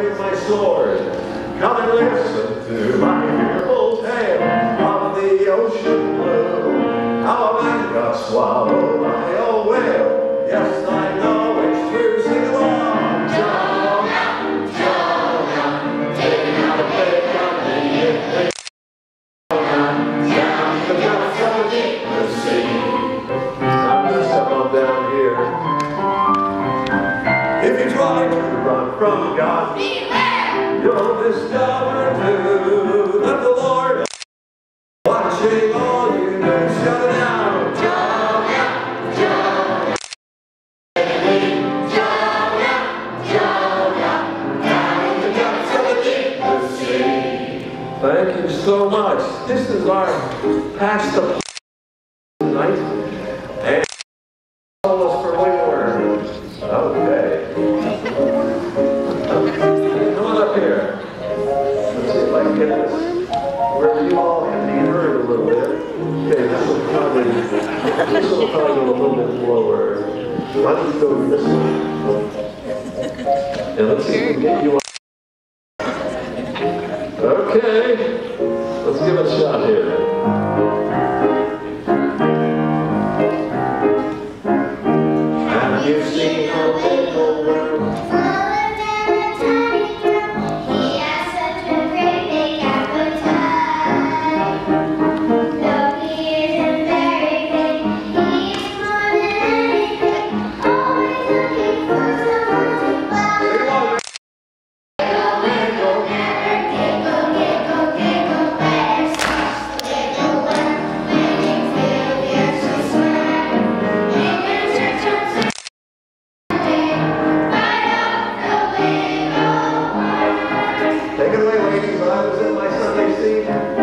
from my sword. Come and to my If you try to run from God, Beware! you'll discover too that the Lord is watching all you do. Shut it down. Jonah, Jonah, Jonah, Jonah, down in the depths of the deep sea. Thank you so much. This is our Pastor tonight. don't you go this way? And let's see if we can get you on. Okay, let's give it a shot here. Yeah.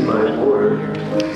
my word.